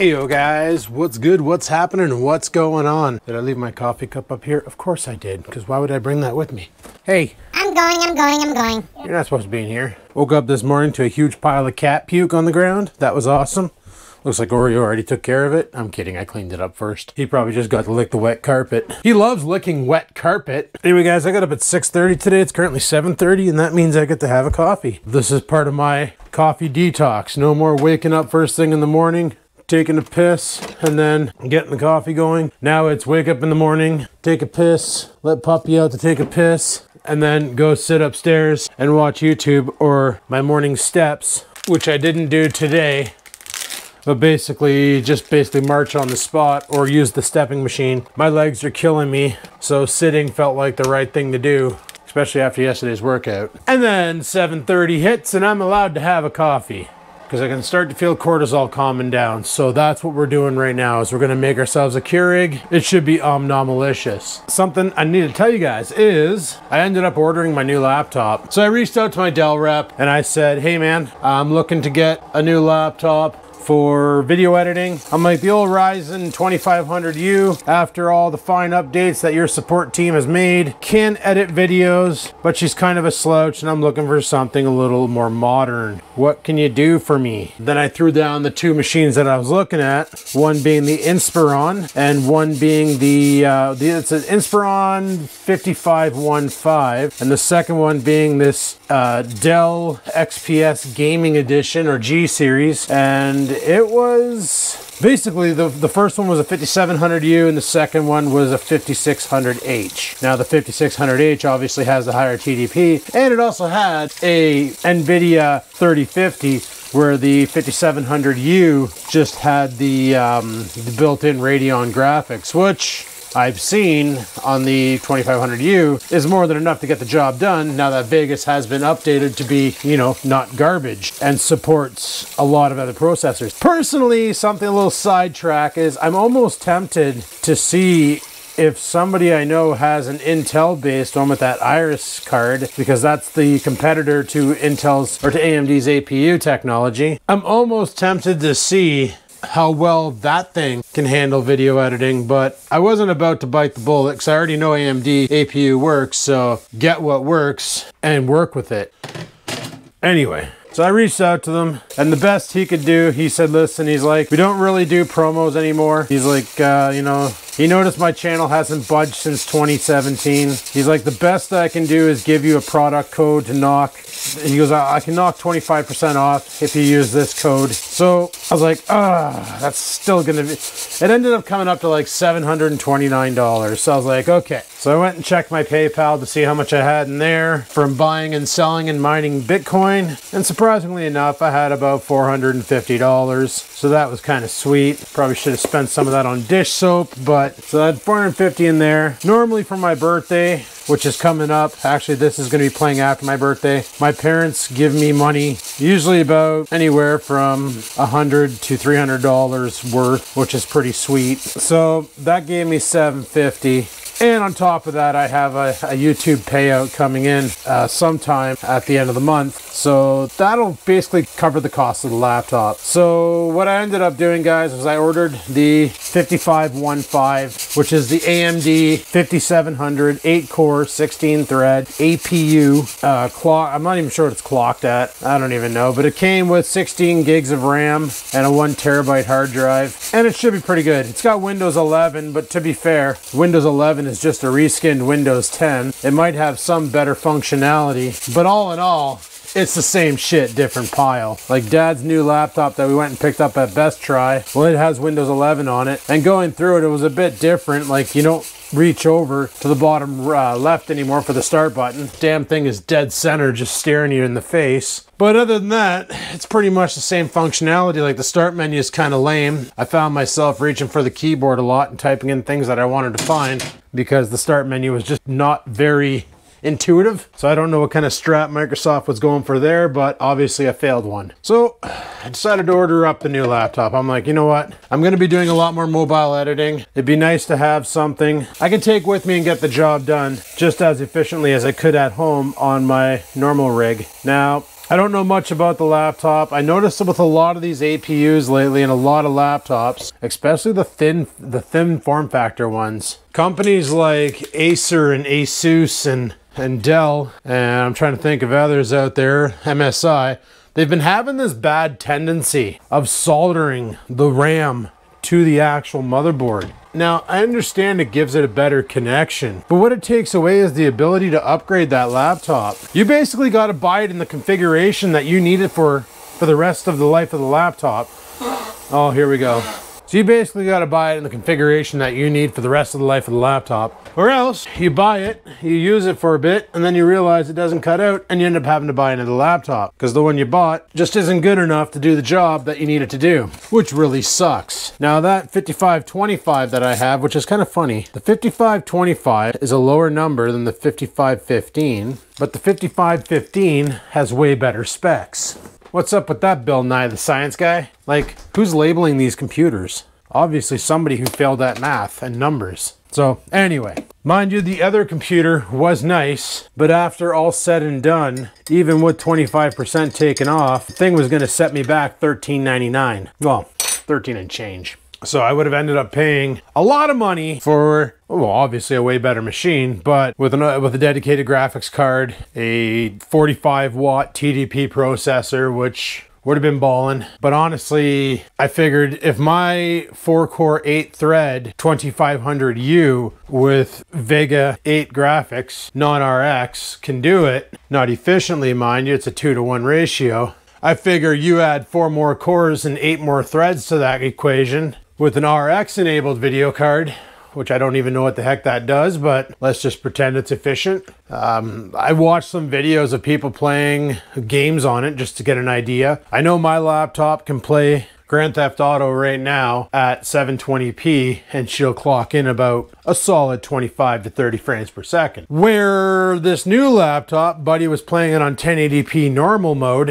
Heyo guys, what's good, what's happening, what's going on? Did I leave my coffee cup up here? Of course I did, because why would I bring that with me? Hey, I'm going, I'm going, I'm going. you're not supposed to be in here. Woke up this morning to a huge pile of cat puke on the ground. That was awesome. Looks like Oreo already took care of it. I'm kidding, I cleaned it up first. He probably just got to lick the wet carpet. He loves licking wet carpet. Anyway guys, I got up at 6.30 today. It's currently 7.30 and that means I get to have a coffee. This is part of my coffee detox. No more waking up first thing in the morning, taking a piss and then getting the coffee going. Now it's wake up in the morning, take a piss, let puppy out to take a piss, and then go sit upstairs and watch YouTube or my morning steps, which I didn't do today. But basically, just basically march on the spot or use the stepping machine. My legs are killing me, so sitting felt like the right thing to do especially after yesterday's workout. And then 7.30 hits and I'm allowed to have a coffee because I can start to feel cortisol calming down. So that's what we're doing right now is we're gonna make ourselves a Keurig. It should be omnomalicious. Something I need to tell you guys is I ended up ordering my new laptop. So I reached out to my Dell rep and I said, hey man, I'm looking to get a new laptop for video editing. I'm like the old Ryzen 2500U after all the fine updates that your support team has made. Can edit videos, but she's kind of a slouch and I'm looking for something a little more modern. What can you do for me? Then I threw down the two machines that I was looking at, one being the Inspiron and one being the, uh, the it's an Inspiron 5515 and the second one being this uh, Dell XPS Gaming Edition or G Series and it was basically the, the first one was a 5700U and the second one was a 5600H. Now the 5600H obviously has the higher TDP and it also had a NVIDIA 3050 where the 5700U just had the, um, the built-in Radeon graphics, which I've seen on the 2500U is more than enough to get the job done now that Vegas has been updated to be, you know, not garbage and supports a lot of other processors. Personally, something a little sidetrack is I'm almost tempted to see if somebody I know has an Intel based one with that Iris card, because that's the competitor to Intel's or to AMD's APU technology, I'm almost tempted to see how well that thing can handle video editing, but I wasn't about to bite the bullet because I already know AMD APU works, so get what works and work with it. Anyway, so I reached out to them, and the best he could do, he said, listen, he's like, we don't really do promos anymore. He's like, uh, you know, he noticed my channel hasn't budged since 2017. He's like, the best that I can do is give you a product code to knock. He goes, I can knock 25% off if you use this code. So I was like, ah, that's still gonna be, it ended up coming up to like $729. So I was like, okay. So I went and checked my PayPal to see how much I had in there from buying and selling and mining Bitcoin. And surprisingly enough, I had about $450. So that was kind of sweet. Probably should have spent some of that on dish soap, but so I had 450 in there. Normally for my birthday, which is coming up. Actually, this is going to be playing after my birthday. My parents give me money, usually about anywhere from a hundred to three hundred dollars worth, which is pretty sweet. So that gave me 750. And on top of that, I have a, a YouTube payout coming in uh, sometime at the end of the month. So that'll basically cover the cost of the laptop. So what I ended up doing, guys, was I ordered the 5515, which is the AMD 5700 8 core, 16 thread APU uh, clock. I'm not even sure what it's clocked at. I don't even know, but it came with 16 gigs of RAM and a one terabyte hard drive, and it should be pretty good. It's got Windows 11, but to be fair, Windows 11 is just a reskinned Windows 10. It might have some better functionality, but all in all, it's the same shit, different pile. Like dad's new laptop that we went and picked up at Best Buy. Well, it has Windows 11 on it. And going through it, it was a bit different. Like you don't reach over to the bottom uh, left anymore for the start button. Damn thing is dead center, just staring you in the face. But other than that, it's pretty much the same functionality. Like the start menu is kind of lame. I found myself reaching for the keyboard a lot and typing in things that I wanted to find because the start menu was just not very intuitive. So I don't know what kind of strap Microsoft was going for there, but obviously a failed one. So I decided to order up the new laptop. I'm like, you know what? I'm going to be doing a lot more mobile editing. It'd be nice to have something I can take with me and get the job done just as efficiently as I could at home on my normal rig. Now, I don't know much about the laptop. I noticed with a lot of these APUs lately and a lot of laptops, especially the thin the thin form factor ones. Companies like Acer and Asus and and Dell, and I'm trying to think of others out there, MSI, they've been having this bad tendency of soldering the RAM to the actual motherboard. Now, I understand it gives it a better connection, but what it takes away is the ability to upgrade that laptop. You basically got to buy it in the configuration that you need it for for the rest of the life of the laptop. Oh, here we go. So you basically got to buy it in the configuration that you need for the rest of the life of the laptop. Or else you buy it, you use it for a bit, and then you realize it doesn't cut out and you end up having to buy another laptop because the one you bought just isn't good enough to do the job that you need it to do, which really sucks. Now that 5525 that I have, which is kind of funny, the 5525 is a lower number than the 5515, but the 5515 has way better specs. What's up with that, Bill Nye, the science guy? Like, who's labeling these computers? Obviously somebody who failed at math and numbers. So anyway, mind you, the other computer was nice, but after all said and done, even with 25% taken off, the thing was gonna set me back $13.99. Well, 13 and change. So I would have ended up paying a lot of money for, well, obviously a way better machine, but with, an, with a dedicated graphics card, a 45 watt TDP processor, which would have been balling. But honestly, I figured if my 4 core 8 thread 2500U with Vega 8 graphics, non RX, can do it, not efficiently, mind you, it's a 2 to 1 ratio. I figure you add four more cores and eight more threads to that equation with an RX enabled video card, which I don't even know what the heck that does, but let's just pretend it's efficient. Um, I watched some videos of people playing games on it just to get an idea. I know my laptop can play Grand Theft Auto right now at 720p and she'll clock in about a solid 25 to 30 frames per second. Where this new laptop, Buddy was playing it on 1080p normal mode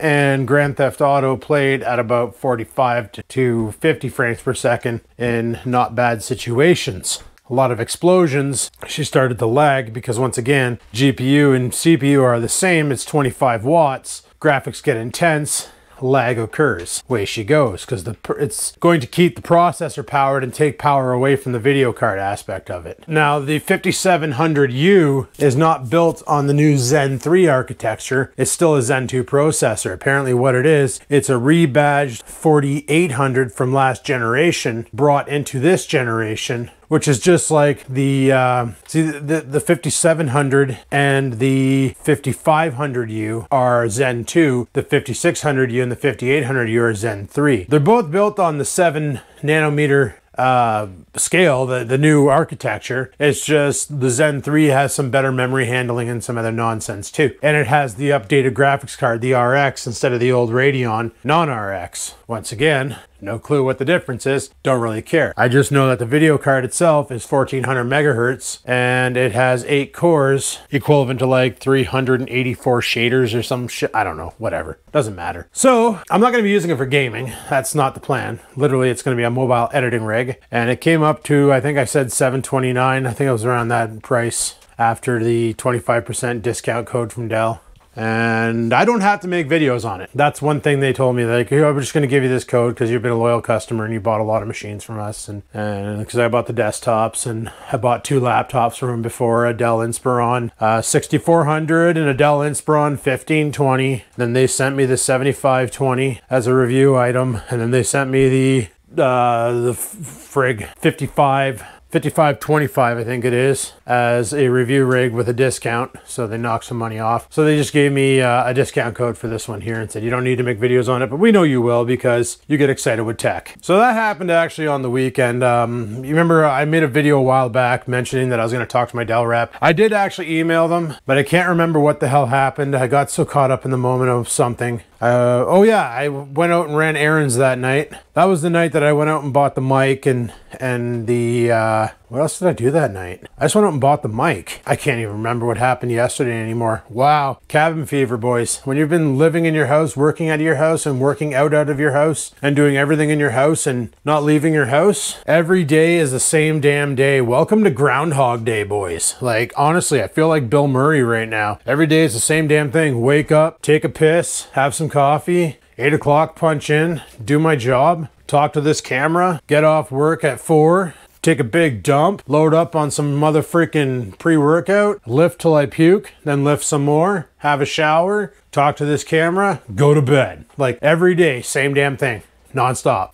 and Grand Theft Auto played at about 45 to 50 frames per second in not bad situations. A lot of explosions, she started to lag because once again, GPU and CPU are the same, it's 25 watts, graphics get intense, lag occurs. Way she goes, because the it's going to keep the processor powered and take power away from the video card aspect of it. Now, the 5700U is not built on the new Zen 3 architecture. It's still a Zen 2 processor. Apparently what it is, it's a rebadged 4800 from last generation brought into this generation which is just like the uh, see the the 5700 and the 5500U are Zen 2, the 5600U and the 5800U are Zen 3. They're both built on the 7 nanometer uh, scale, the, the new architecture. It's just the Zen 3 has some better memory handling and some other nonsense too. And it has the updated graphics card, the RX, instead of the old Radeon non-RX. Once again, no clue what the difference is, don't really care. I just know that the video card itself is 1400 megahertz and it has eight cores equivalent to like 384 shaders or some shit. I don't know, whatever, doesn't matter. So I'm not gonna be using it for gaming. That's not the plan. Literally, it's gonna be a mobile editing rig and it came up to, I think I said 729. I think it was around that price after the 25% discount code from Dell and I don't have to make videos on it. That's one thing they told me. Like, hey, I'm just going to give you this code because you've been a loyal customer and you bought a lot of machines from us. And because I bought the desktops and I bought two laptops from them before, a Dell Inspiron uh, 6400 and a Dell Inspiron 1520. Then they sent me the 7520 as a review item, and then they sent me the uh, the frig 55 5525 I think it is as a review rig with a discount. So they knocked some money off. So they just gave me uh, a discount code for this one here and said you don't need to make videos on it but we know you will because you get excited with tech. So that happened actually on the weekend. Um, you remember I made a video a while back mentioning that I was going to talk to my Dell rep. I did actually email them but I can't remember what the hell happened. I got so caught up in the moment of something uh, oh yeah, I went out and ran errands that night. That was the night that I went out and bought the mic and and the uh, What else did I do that night? I just went out and bought the mic. I can't even remember what happened yesterday anymore. Wow. Cabin fever, boys. When you've been living in your house, working out of your house, and working out out of your house, and doing everything in your house and not leaving your house, every day is the same damn day. Welcome to Groundhog Day, boys. Like, honestly, I feel like Bill Murray right now. Every day is the same damn thing. Wake up, take a piss, have some coffee, 8 o'clock punch in, do my job, talk to this camera, get off work at 4, take a big dump, load up on some mother freaking pre-workout, lift till I puke, then lift some more, have a shower, talk to this camera, go to bed. Like every day, same damn thing nonstop.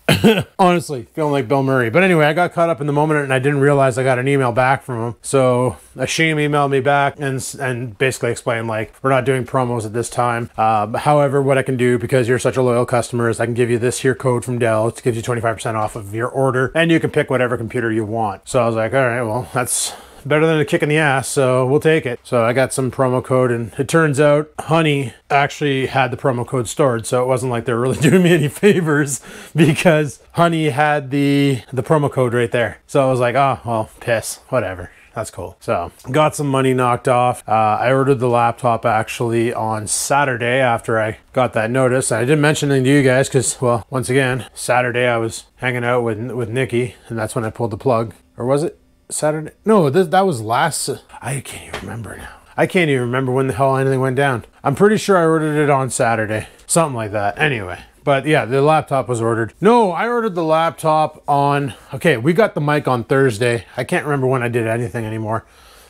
Honestly, feeling like Bill Murray. But anyway, I got caught up in the moment and I didn't realize I got an email back from him. So Ashim emailed me back and and basically explained like we're not doing promos at this time. Uh, however, what I can do because you're such a loyal customer is I can give you this here code from Dell. It gives you 25% off of your order and you can pick whatever computer you want. So I was like, all right, well that's better than a kick in the ass, so we'll take it. So I got some promo code, and it turns out Honey actually had the promo code stored, so it wasn't like they were really doing me any favors because Honey had the the promo code right there. So I was like, oh well, piss, whatever. That's cool. So got some money knocked off. Uh, I ordered the laptop actually on Saturday after I got that notice. I didn't mention anything to you guys because, well, once again, Saturday I was hanging out with with Nikki, and that's when I pulled the plug. Or was it? Saturday. No, this, that was last. I can't even remember now. I can't even remember when the hell anything went down. I'm pretty sure I ordered it on Saturday. Something like that. Anyway. But yeah, the laptop was ordered. No, I ordered the laptop on, okay, we got the mic on Thursday. I can't remember when I did anything anymore.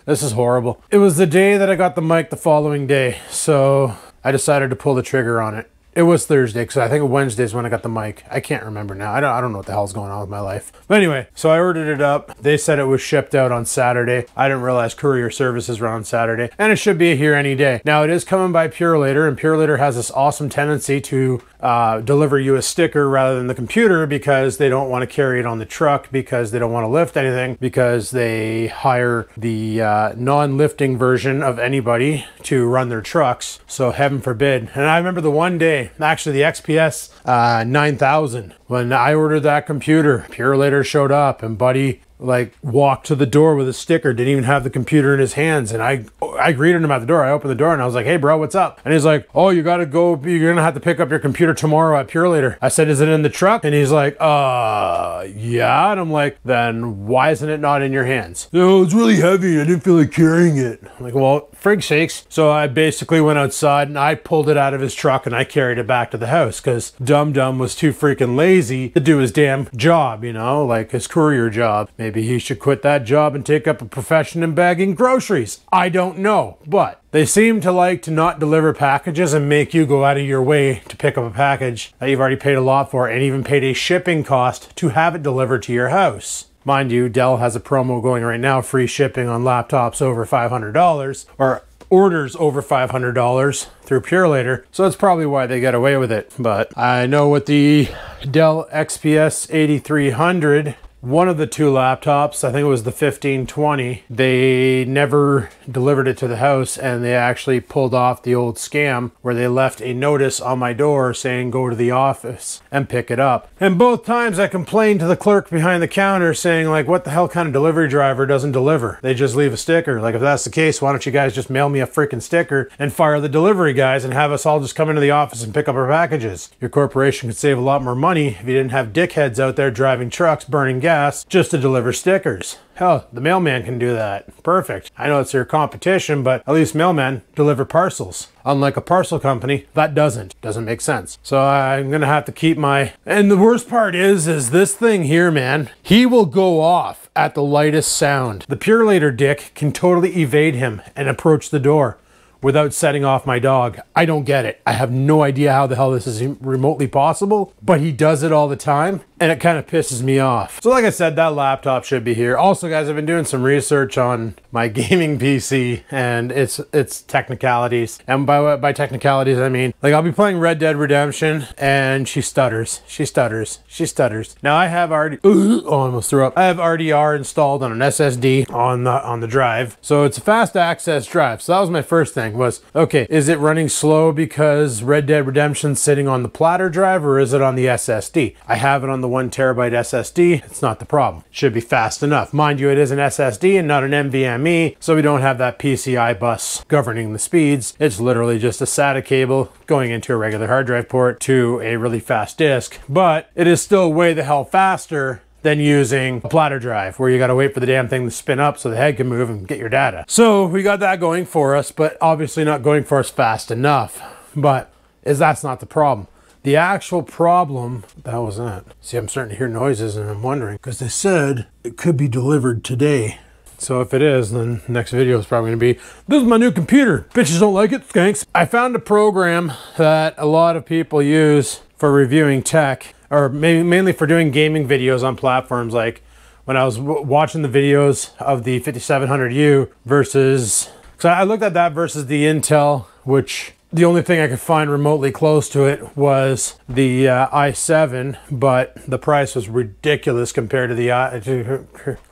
This is horrible. It was the day that I got the mic the following day. So I decided to pull the trigger on it. It was Thursday because I think Wednesday's when I got the mic. I can't remember now. I don't, I don't know what the hell's going on with my life. But anyway, so I ordered it up. They said it was shipped out on Saturday. I didn't realize courier services were on Saturday. And it should be here any day. Now it is coming by Purolator and Purolator has this awesome tendency to uh, deliver you a sticker rather than the computer because they don't want to carry it on the truck because they don't want to lift anything because they hire the uh, non-lifting version of anybody to run their trucks. So heaven forbid. And I remember the one day, actually the XPS uh, 9000, when I ordered that computer, Purolator showed up and Buddy like walked to the door with a sticker didn't even have the computer in his hands. And i i greeted him at the door. I opened the door and i was like hey bro what's up? And he's like oh you gotta go you're gonna have to pick up your computer tomorrow at Purolator i said is it in the truck? And he's like uh yeah. And i'm like then why isn't it not in your hands? No it's really heavy. I didn't feel like carrying it. I'm like well frig sakes so i basically went outside and i pulled it out of his truck and i carried it back to the house because dum dum was too freaking lazy to do his damn job you know like his courier job Maybe he should quit that job and take up a profession in bagging groceries. I don't know, but they seem to like to not deliver packages and make you go out of your way to pick up a package that you've already paid a lot for and even paid a shipping cost to have it delivered to your house. Mind you, Dell has a promo going right now, free shipping on laptops over $500 or orders over $500 through Purolator. So that's probably why they get away with it. But I know with the Dell XPS 8300, one of the two laptops, I think it was the 1520, they never delivered it to the house and they actually pulled off the old scam where they left a notice on my door saying go to the office and pick it up. And both times I complained to the clerk behind the counter saying like what the hell kind of delivery driver doesn't deliver? They just leave a sticker. Like if that's the case, why don't you guys just mail me a freaking sticker and fire the delivery guys and have us all just come into the office and pick up our packages? Your corporation could save a lot more money if you didn't have dickheads out there driving trucks burning gas just to deliver stickers. Hell, the mailman can do that. Perfect. I know it's your competition, but at least mailmen deliver parcels. Unlike a parcel company, that doesn't. Doesn't make sense. So I'm gonna have to keep my... And the worst part is, is this thing here, man, he will go off at the lightest sound. The Purolator dick can totally evade him and approach the door without setting off my dog. I don't get it. I have no idea how the hell this is remotely possible, but he does it all the time and it kind of pisses me off. So like I said, that laptop should be here. Also guys, I've been doing some research on my gaming PC and its its technicalities. And by by technicalities, I mean, like I'll be playing Red Dead Redemption and she stutters, she stutters, she stutters. Now I have already, oh, I almost threw up. I have RDR installed on an SSD on the, on the drive. So it's a fast access drive. So that was my first thing was, okay, is it running slow because Red Dead Redemption's sitting on the platter drive or is it on the SSD? I have it on the one terabyte SSD. It's not the problem. It should be fast enough. Mind you, it is an SSD and not an NVMe, so we don't have that PCI bus governing the speeds. It's literally just a SATA cable going into a regular hard drive port to a really fast disk, but it is still way the hell faster than using a platter drive where you got to wait for the damn thing to spin up so the head can move and get your data. So we got that going for us, but obviously not going for us fast enough. But is that's not the problem. The actual problem, that was that? See, I'm starting to hear noises and I'm wondering because they said it could be delivered today. So if it is, then next video is probably gonna be, this is my new computer. Bitches don't like it, skanks. I found a program that a lot of people use for reviewing tech or mainly for doing gaming videos on platforms like when I was watching the videos of the 5700U versus, so I looked at that versus the Intel, which the only thing I could find remotely close to it was the uh, i7, but the price was ridiculous compared to the uh, to,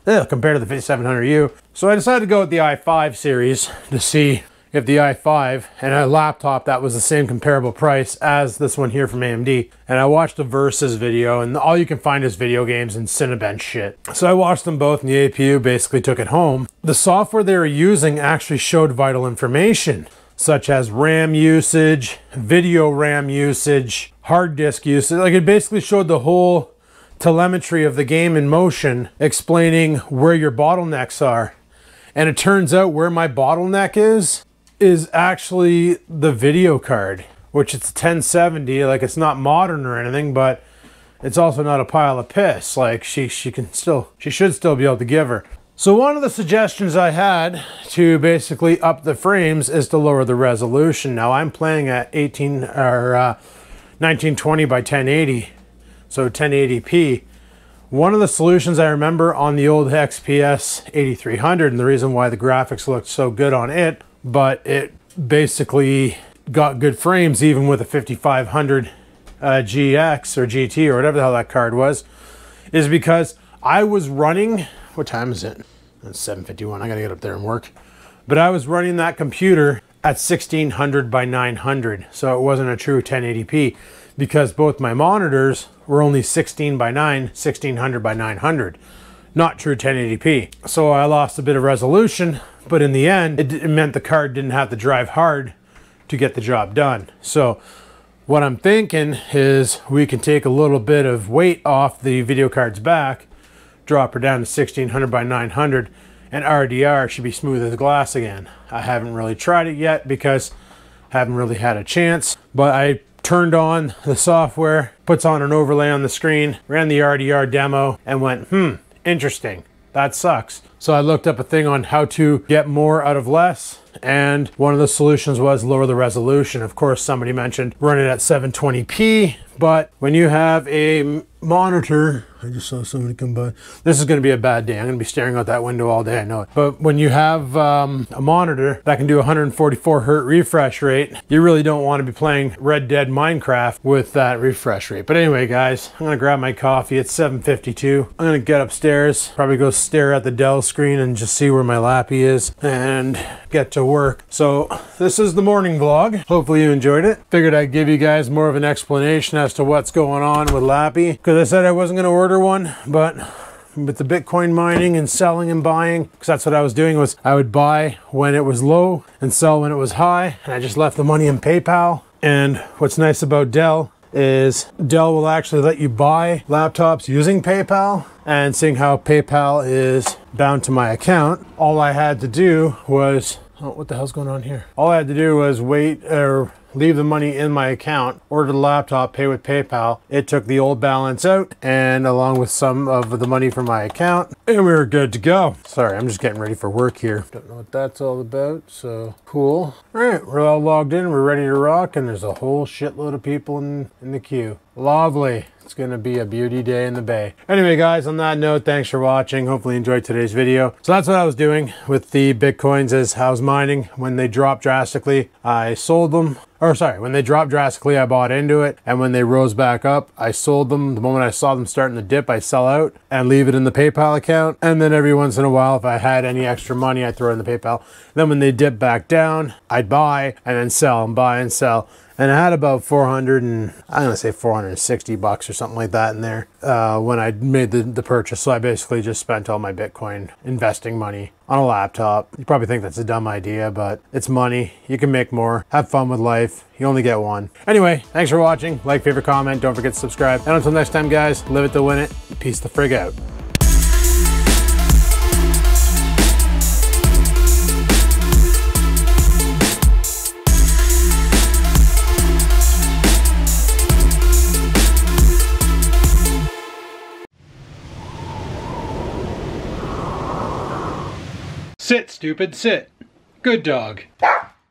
uh, compared to the 5700U. So I decided to go with the i5 series to see if the i5 and a laptop that was the same comparable price as this one here from AMD. And I watched the Versus video and all you can find is video games and Cinebench shit. So I watched them both and the APU basically took it home. The software they were using actually showed vital information such as RAM usage, video RAM usage, hard disk usage. Like it basically showed the whole telemetry of the game in motion explaining where your bottlenecks are. And it turns out where my bottleneck is is actually the video card, which it's 1070. Like it's not modern or anything, but it's also not a pile of piss. Like she she can still she should still be able to give her. So one of the suggestions I had to basically up the frames is to lower the resolution. Now I'm playing at 18 or uh, 1920 by 1080, so 1080p. One of the solutions I remember on the old XPS 8300, and the reason why the graphics looked so good on it but it basically got good frames even with a 5500 uh, GX or GT or whatever the hell that card was, is because I was running, what time is it? It's 7.51, I gotta get up there and work. But I was running that computer at 1600 by 900, so it wasn't a true 1080p because both my monitors were only 16 by 9, 1600 by 900, not true 1080p. So I lost a bit of resolution, but in the end, it, it meant the card didn't have to drive hard to get the job done. So what I'm thinking is we can take a little bit of weight off the video card's back, drop her down to 1600 by 900, and RDR should be smooth as glass again. I haven't really tried it yet because I haven't really had a chance, but I turned on the software, puts on an overlay on the screen, ran the RDR demo, and went, hmm, interesting. That sucks. So I looked up a thing on how to get more out of less and one of the solutions was lower the resolution. Of course, somebody mentioned run it at 720p, but when you have a monitor I just saw somebody come by. This is going to be a bad day. I'm going to be staring out that window all day. I know it. But when you have um, a monitor that can do 144 hertz refresh rate, you really don't want to be playing Red Dead Minecraft with that refresh rate. But anyway, guys, I'm going to grab my coffee. It's 7.52. I'm going to get upstairs, probably go stare at the Dell screen and just see where my lappy is and get to work. So this is the morning vlog. Hopefully you enjoyed it. Figured I'd give you guys more of an explanation as to what's going on with Lappy because I said I wasn't going to order one, but with the Bitcoin mining and selling and buying, because that's what I was doing was I would buy when it was low and sell when it was high. And I just left the money in PayPal. And what's nice about Dell is Dell will actually let you buy laptops using PayPal and seeing how PayPal is bound to my account, all I had to do was, oh, what the hell's going on here? All I had to do was wait or leave the money in my account, order the laptop, pay with PayPal. It took the old balance out and along with some of the money from my account and we were good to go. Sorry, I'm just getting ready for work here. Don't know what that's all about, so cool. All right, we're all logged in, we're ready to rock and there's a whole shitload of people in, in the queue. Lovely. It's going to be a beauty day in the bay. Anyway, guys, on that note, thanks for watching. Hopefully you enjoyed today's video. So that's what I was doing with the Bitcoins as I was mining. When they dropped drastically, I sold them or sorry, when they dropped drastically, I bought into it. And when they rose back up, I sold them. The moment I saw them starting to dip, I sell out and leave it in the PayPal account. And then every once in a while, if I had any extra money, I'd throw in the PayPal. Then when they dip back down, I'd buy and then sell and buy and sell and I had about 400 and I'm gonna say 460 bucks or something like that in there uh, when I made the, the purchase. So I basically just spent all my Bitcoin investing money on a laptop. You probably think that's a dumb idea, but it's money. You can make more. Have fun with life. You only get one. Anyway, thanks for watching. Like, favorite, comment. Don't forget to subscribe. And until next time, guys, live it to win it. Peace the frig out. Sit, stupid, sit. Good dog.